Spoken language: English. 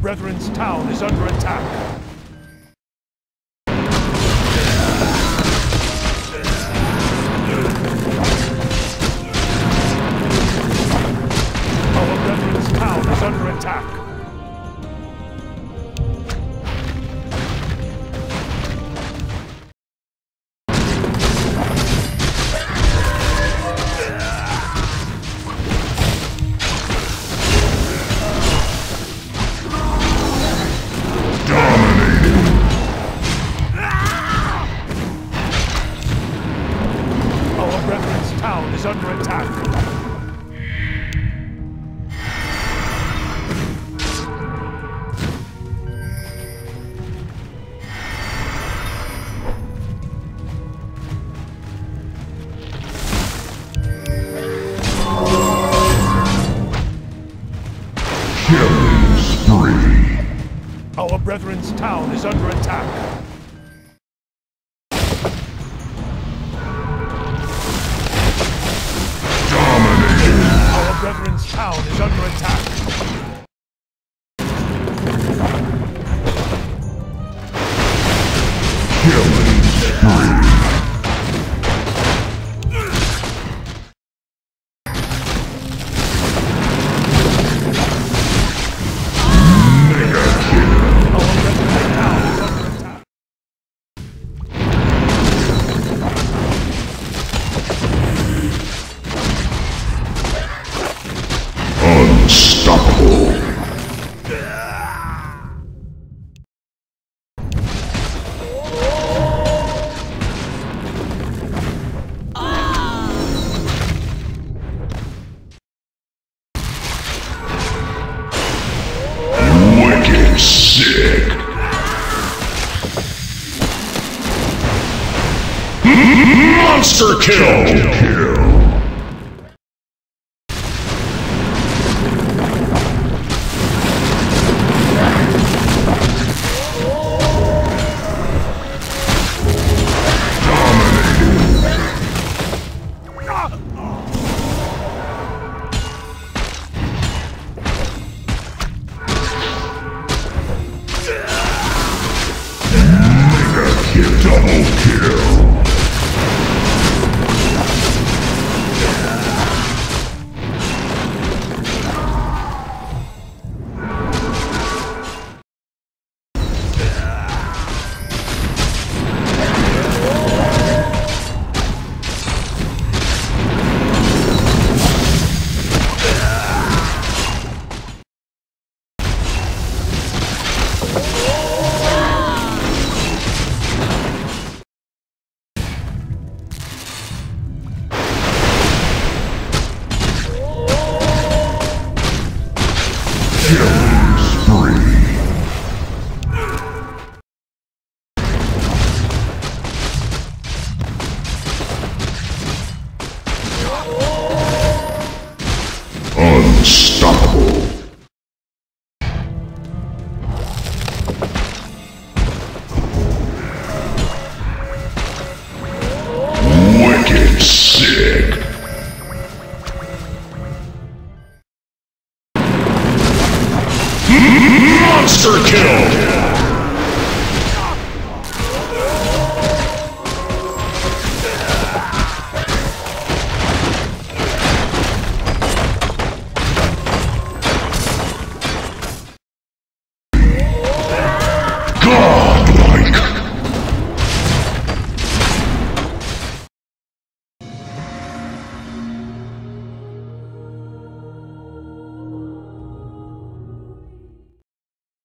brethren's town is under attack. Our brethren's town is under attack. Our brethren's town is under attack. Dominating. Our brethren's town is under attack. Killing spree. Sick. Monster kill. Kill. Double kill. Unstoppable. Wicked sick.